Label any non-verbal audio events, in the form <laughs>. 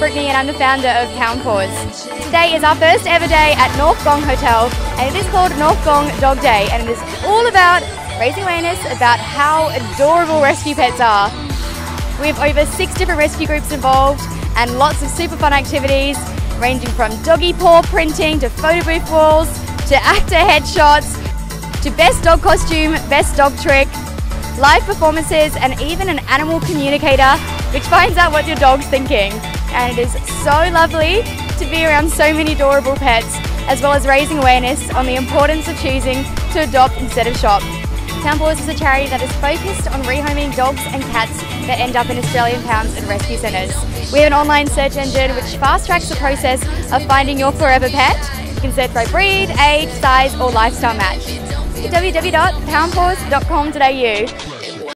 Brittany and I'm the founder of Pound Paws. Today is our first ever day at North Gong Hotel and it is called North Gong Dog Day and it is all about raising awareness about how adorable rescue pets are. We have over six different rescue groups involved and lots of super fun activities ranging from doggy paw printing to photo booth walls to <laughs> actor headshots to best dog costume, best dog trick, live performances and even an animal communicator which finds out what your dog's thinking. And it is so lovely to be around so many adorable pets as well as raising awareness on the importance of choosing to adopt instead of shop. Pound Paws is a charity that is focused on rehoming dogs and cats that end up in Australian pounds and rescue centres. We have an online search engine which fast tracks the process of finding your forever pet. You can search by breed, age, size or lifestyle match. www.poundpaws.com.au